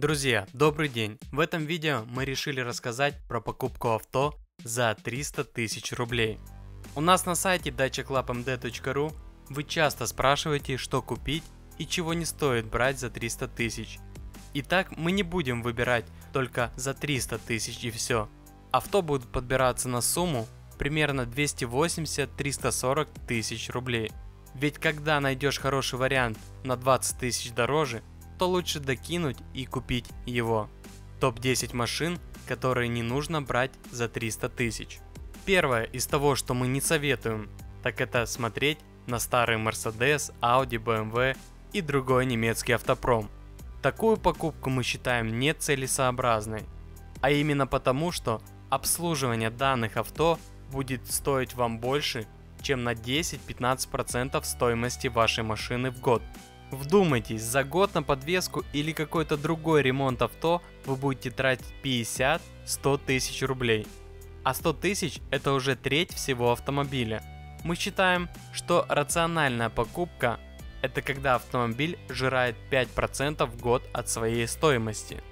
Друзья, добрый день! В этом видео мы решили рассказать про покупку авто за 300 тысяч рублей. У нас на сайте dachaclubmd.ru вы часто спрашиваете, что купить и чего не стоит брать за 300 тысяч. Итак, мы не будем выбирать только за 300 тысяч и все. Авто будут подбираться на сумму примерно 280-340 тысяч рублей. Ведь когда найдешь хороший вариант на 20 тысяч дороже, то лучше докинуть и купить его. Топ-10 машин, которые не нужно брать за 300 тысяч. Первое из того, что мы не советуем, так это смотреть на старый Mercedes, Audi, BMW и другой немецкий автопром. Такую покупку мы считаем нецелесообразной, а именно потому, что обслуживание данных авто будет стоить вам больше, чем на 10-15% стоимости вашей машины в год. Вдумайтесь, за год на подвеску или какой-то другой ремонт авто вы будете тратить 50-100 тысяч рублей. А 100 тысяч это уже треть всего автомобиля. Мы считаем, что рациональная покупка это когда автомобиль жирает 5% в год от своей стоимости.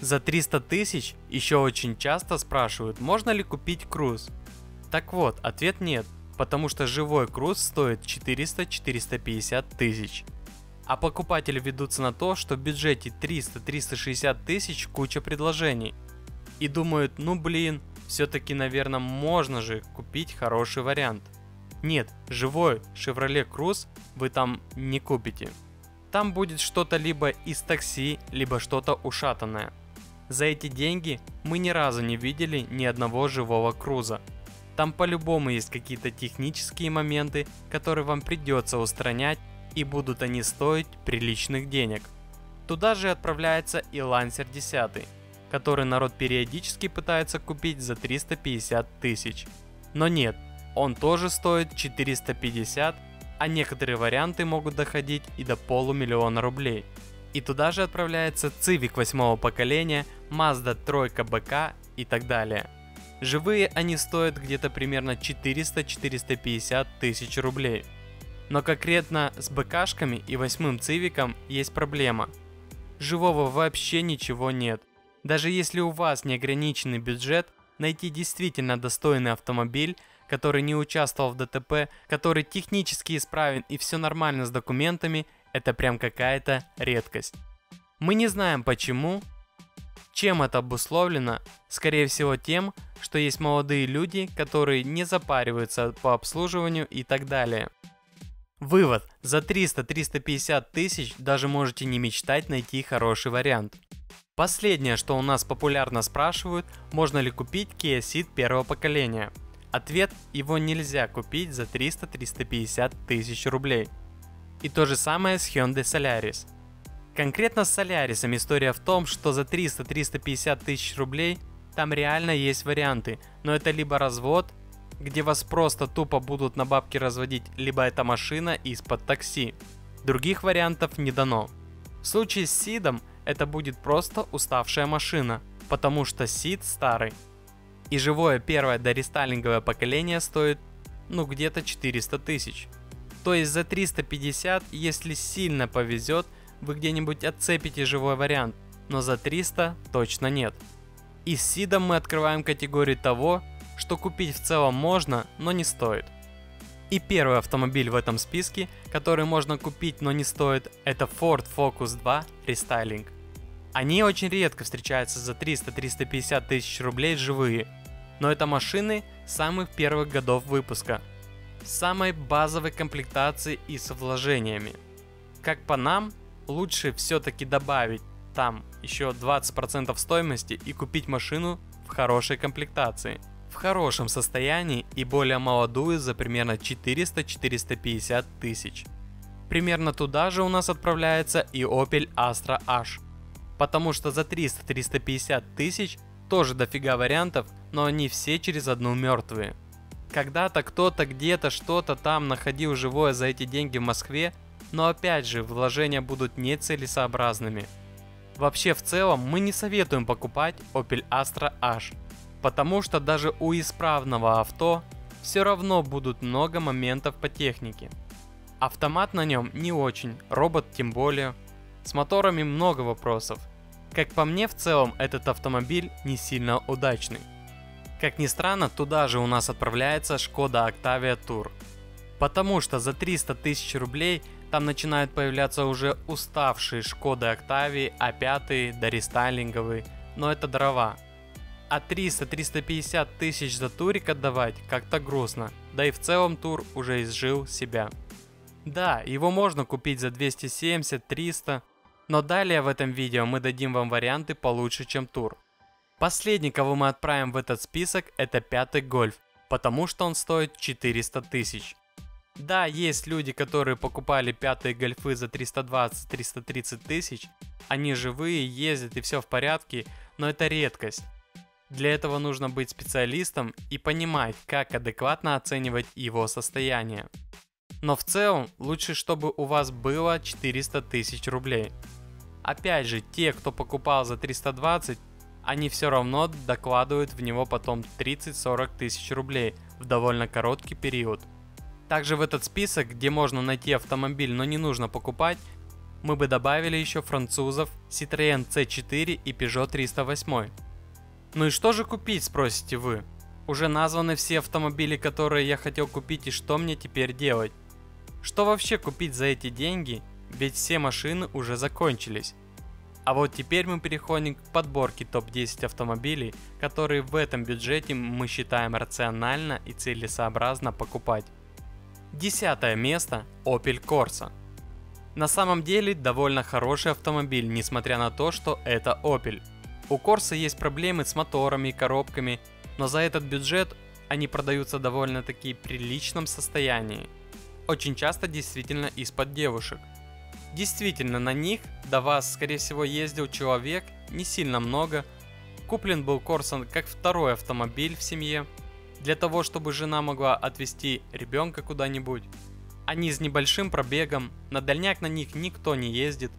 За 300 тысяч еще очень часто спрашивают, можно ли купить круз. Так вот, ответ нет, потому что живой круз стоит 400-450 тысяч. А покупатели ведутся на то, что в бюджете 300-360 тысяч куча предложений. И думают, ну блин, все-таки, наверное, можно же купить хороший вариант. Нет, живой Chevrolet Cruze вы там не купите. Там будет что-то либо из такси, либо что-то ушатанное. За эти деньги мы ни разу не видели ни одного живого круза. Там по-любому есть какие-то технические моменты, которые вам придется устранять и будут они стоить приличных денег. Туда же отправляется и Lancer 10, который народ периодически пытается купить за 350 тысяч. Но нет, он тоже стоит 450, а некоторые варианты могут доходить и до полумиллиона рублей. И туда же отправляется Civic 8 поколения, Mazda 3 БК и так далее. Живые они стоят где-то примерно 400-450 тысяч рублей. Но конкретно с БКшками и восьмым цивиком есть проблема. Живого вообще ничего нет. Даже если у вас неограниченный бюджет, найти действительно достойный автомобиль, который не участвовал в ДТП, который технически исправен и все нормально с документами, это прям какая-то редкость. Мы не знаем почему, чем это обусловлено, скорее всего тем, что есть молодые люди, которые не запариваются по обслуживанию и так далее. Вывод. За 300-350 тысяч даже можете не мечтать найти хороший вариант. Последнее, что у нас популярно спрашивают, можно ли купить Kia Ceed первого поколения. Ответ – его нельзя купить за 300-350 тысяч рублей. И то же самое с Hyundai Solaris. Конкретно с Solaris история в том, что за 300-350 тысяч рублей там реально есть варианты, но это либо развод, где вас просто тупо будут на бабки разводить, либо это машина из-под такси. Других вариантов не дано. В случае с Сидом это будет просто уставшая машина, потому что Сид старый. И живое первое дорестайлинговое поколение стоит, ну где-то 400 тысяч. То есть за 350, если сильно повезет, вы где-нибудь отцепите живой вариант, но за 300 точно нет. И с Сидом мы открываем категорию того, что купить в целом можно, но не стоит. И первый автомобиль в этом списке, который можно купить, но не стоит, это Ford Focus 2 Restyling. Они очень редко встречаются за 300-350 тысяч рублей живые, но это машины самых первых годов выпуска, самой базовой комплектации и с вложениями. Как по нам, лучше все-таки добавить там еще 20% стоимости и купить машину в хорошей комплектации – в хорошем состоянии и более молодую за примерно 400-450 тысяч. Примерно туда же у нас отправляется и Opel Astra H. Потому что за 300-350 тысяч тоже дофига вариантов, но они все через одну мертвые. Когда-то кто-то где-то что-то там находил живое за эти деньги в Москве, но опять же вложения будут нецелесообразными. Вообще в целом мы не советуем покупать Opel Astra H, потому что даже у исправного авто все равно будут много моментов по технике. Автомат на нем не очень, робот тем более. С моторами много вопросов. Как по мне, в целом этот автомобиль не сильно удачный. Как ни странно, туда же у нас отправляется Шкода Octavia Tour. Потому что за 300 тысяч рублей там начинают появляться уже уставшие Шкоды Octavia, А5, дорестайлинговые, но это дрова. А 300-350 тысяч за турик отдавать как-то грустно, да и в целом тур уже изжил себя. Да, его можно купить за 270-300, но далее в этом видео мы дадим вам варианты получше, чем тур. Последний, кого мы отправим в этот список, это пятый гольф, потому что он стоит 400 тысяч. Да, есть люди, которые покупали пятые гольфы за 320-330 тысяч, они живые, ездят и все в порядке, но это редкость. Для этого нужно быть специалистом и понимать, как адекватно оценивать его состояние. Но в целом, лучше, чтобы у вас было 400 тысяч рублей. Опять же, те, кто покупал за 320, они все равно докладывают в него потом 30-40 тысяч рублей в довольно короткий период. Также в этот список, где можно найти автомобиль, но не нужно покупать, мы бы добавили еще французов Citroën C4 и Peugeot 308. Ну и что же купить, спросите вы? Уже названы все автомобили, которые я хотел купить и что мне теперь делать? Что вообще купить за эти деньги, ведь все машины уже закончились. А вот теперь мы переходим к подборке топ-10 автомобилей, которые в этом бюджете мы считаем рационально и целесообразно покупать. Десятое место Opel Corsa. На самом деле довольно хороший автомобиль, несмотря на то, что это Opel. У Corsa есть проблемы с моторами и коробками, но за этот бюджет они продаются довольно-таки приличном состоянии. Очень часто действительно из-под девушек. Действительно, на них до вас, скорее всего, ездил человек, не сильно много. Куплен был Корсон как второй автомобиль в семье, для того, чтобы жена могла отвезти ребенка куда-нибудь. Они с небольшим пробегом, на дальняк на них никто не ездит.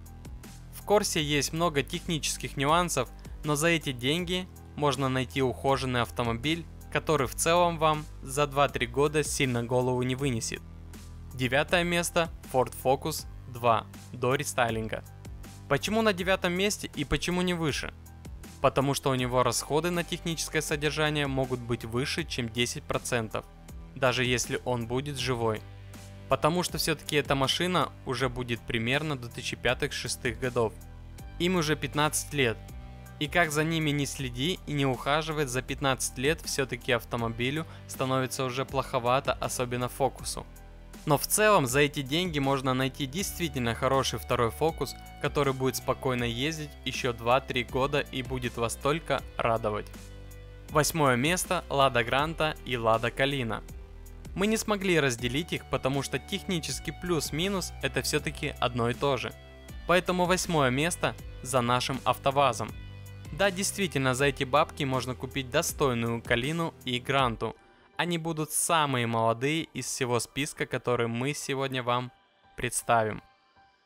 В Корсе есть много технических нюансов, но за эти деньги можно найти ухоженный автомобиль, который в целом вам за 2-3 года сильно голову не вынесет. Девятое место Ford Focus 2 до рестайлинга. Почему на девятом месте и почему не выше? потому что у него расходы на техническое содержание могут быть выше, чем 10%, даже если он будет живой. Потому что все-таки эта машина уже будет примерно 2005-2006 годов. Им уже 15 лет. И как за ними не следи и не ухаживать за 15 лет, все-таки автомобилю становится уже плоховато, особенно фокусу. Но в целом за эти деньги можно найти действительно хороший второй фокус, который будет спокойно ездить еще 2-3 года и будет вас только радовать. Восьмое место Лада Гранта и Лада Калина. Мы не смогли разделить их, потому что технически плюс-минус это все-таки одно и то же. Поэтому восьмое место за нашим автовазом. Да, действительно, за эти бабки можно купить достойную Калину и Гранту – они будут самые молодые из всего списка, который мы сегодня вам представим.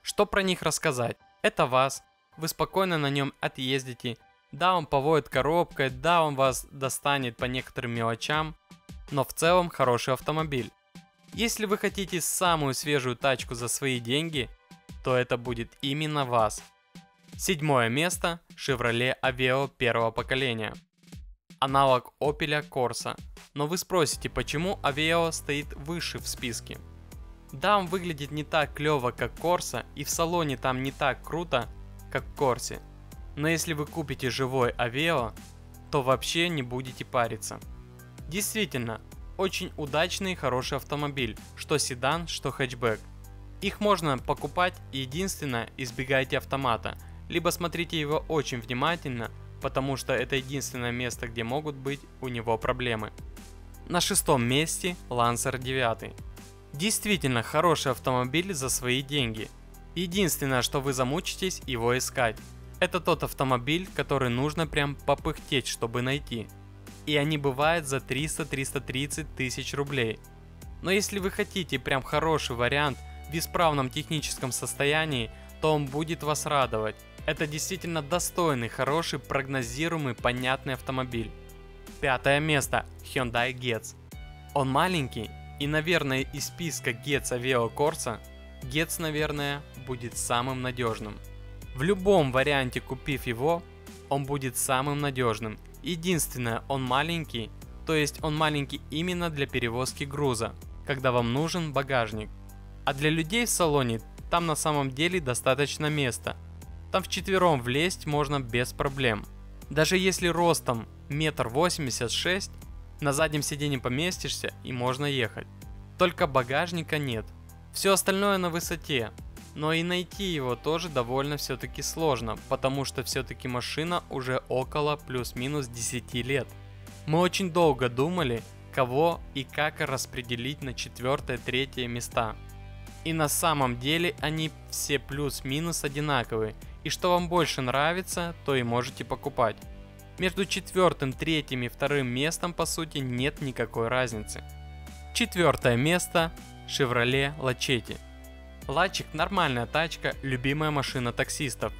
Что про них рассказать? Это вас. Вы спокойно на нем отъездите. Да, он поводит коробкой, да, он вас достанет по некоторым мелочам, но в целом хороший автомобиль. Если вы хотите самую свежую тачку за свои деньги, то это будет именно вас. Седьмое место Chevrolet Aveo первого поколения аналог Opel Corsa. Но вы спросите, почему Aveo стоит выше в списке? Да, он выглядит не так клево, как Corsa, и в салоне там не так круто, как в Corsa. Но если вы купите живой Aveo, то вообще не будете париться. Действительно, очень удачный и хороший автомобиль, что седан, что хэтчбэк. Их можно покупать, единственное, избегайте автомата, либо смотрите его очень внимательно, потому что это единственное место, где могут быть у него проблемы. На шестом месте Lancer 9. Действительно хороший автомобиль за свои деньги. Единственное, что вы замучитесь его искать. Это тот автомобиль, который нужно прям попыхтеть, чтобы найти. И они бывают за 300-330 тысяч рублей. Но если вы хотите прям хороший вариант в исправном техническом состоянии, то он будет вас радовать. Это действительно достойный, хороший, прогнозируемый, понятный автомобиль. Пятое место. Hyundai Getz. Он маленький, и, наверное, из списка Getz Aveo Corsa, Getz, наверное, будет самым надежным. В любом варианте купив его, он будет самым надежным. Единственное, он маленький, то есть он маленький именно для перевозки груза, когда вам нужен багажник. А для людей в салоне там на самом деле достаточно места. Там в четвером влезть можно без проблем. Даже если ростом метр восемьдесят шесть, на заднем сиденье поместишься и можно ехать. Только багажника нет. Все остальное на высоте, но и найти его тоже довольно все-таки сложно, потому что все-таки машина уже около плюс-минус 10 лет. Мы очень долго думали, кого и как распределить на четвертое-третье места. И на самом деле они все плюс-минус одинаковые, и что вам больше нравится, то и можете покупать. Между четвертым, третьим и вторым местом по сути нет никакой разницы. Четвертое место Chevrolet Lachetti. Лачик нормальная тачка, любимая машина таксистов.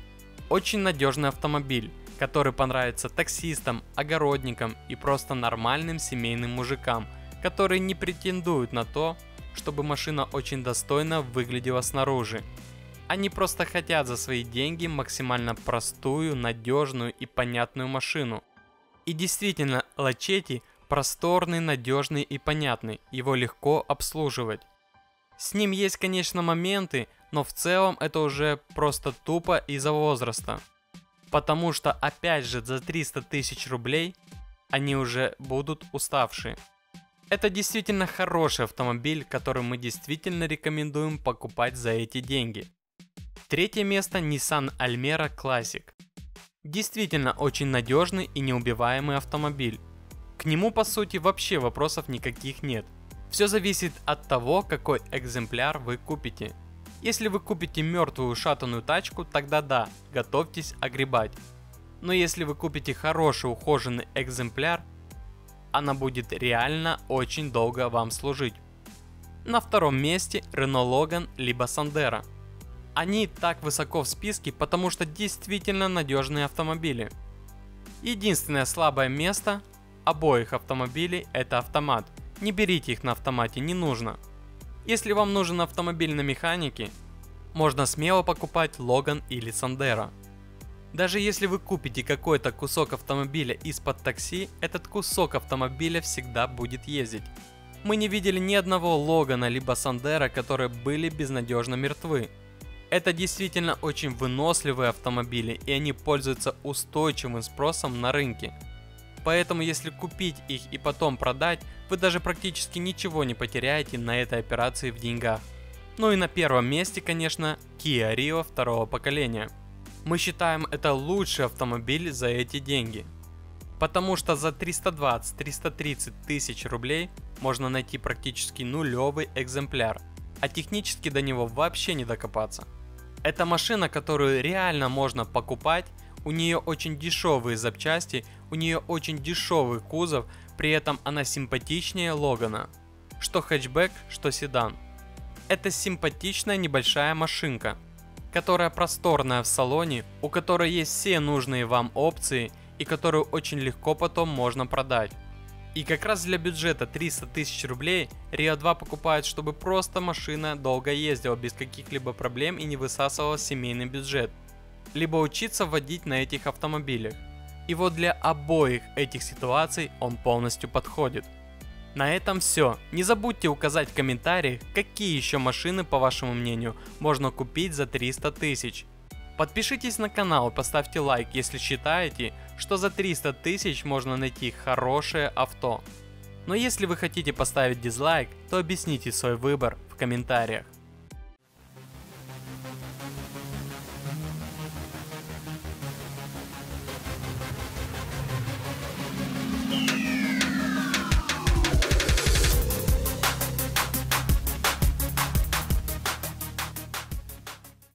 Очень надежный автомобиль, который понравится таксистам, огородникам и просто нормальным семейным мужикам, которые не претендуют на то, чтобы машина очень достойно выглядела снаружи. Они просто хотят за свои деньги максимально простую, надежную и понятную машину. И действительно, Лачети просторный, надежный и понятный, его легко обслуживать. С ним есть, конечно, моменты, но в целом это уже просто тупо из-за возраста. Потому что, опять же, за 300 тысяч рублей они уже будут уставшие. Это действительно хороший автомобиль, который мы действительно рекомендуем покупать за эти деньги. Третье место Nissan Almera Classic. Действительно очень надежный и неубиваемый автомобиль. К нему по сути вообще вопросов никаких нет. Все зависит от того, какой экземпляр вы купите. Если вы купите мертвую шатанную тачку, тогда да, готовьтесь огребать. Но если вы купите хороший ухоженный экземпляр, она будет реально очень долго вам служить. На втором месте Renault Logan либо Sandero. Они так высоко в списке, потому что действительно надежные автомобили. Единственное слабое место обоих автомобилей это автомат – не берите их на автомате, не нужно. Если вам нужен автомобиль на механике, можно смело покупать Логан или Сандера. Даже если вы купите какой-то кусок автомобиля из-под такси, этот кусок автомобиля всегда будет ездить. Мы не видели ни одного Логана либо Сандера, которые были безнадежно мертвы. Это действительно очень выносливые автомобили и они пользуются устойчивым спросом на рынке. Поэтому если купить их и потом продать, вы даже практически ничего не потеряете на этой операции в деньгах. Ну и на первом месте, конечно, Kia Rio второго поколения. Мы считаем это лучший автомобиль за эти деньги. Потому что за 320-330 тысяч рублей можно найти практически нулевый экземпляр, а технически до него вообще не докопаться. Это машина, которую реально можно покупать у нее очень дешевые запчасти, у нее очень дешевый кузов, при этом она симпатичнее Логана. Что хэтчбэк, что седан. Это симпатичная небольшая машинка, которая просторная в салоне, у которой есть все нужные вам опции и которую очень легко потом можно продать. И как раз для бюджета 300 тысяч рублей Rio 2 покупают, чтобы просто машина долго ездила без каких-либо проблем и не высасывала семейный бюджет либо учиться водить на этих автомобилях. И вот для обоих этих ситуаций он полностью подходит. На этом все. Не забудьте указать в комментариях, какие еще машины, по вашему мнению, можно купить за 300 тысяч. Подпишитесь на канал и поставьте лайк, если считаете, что за 300 тысяч можно найти хорошее авто. Но если вы хотите поставить дизлайк, то объясните свой выбор в комментариях.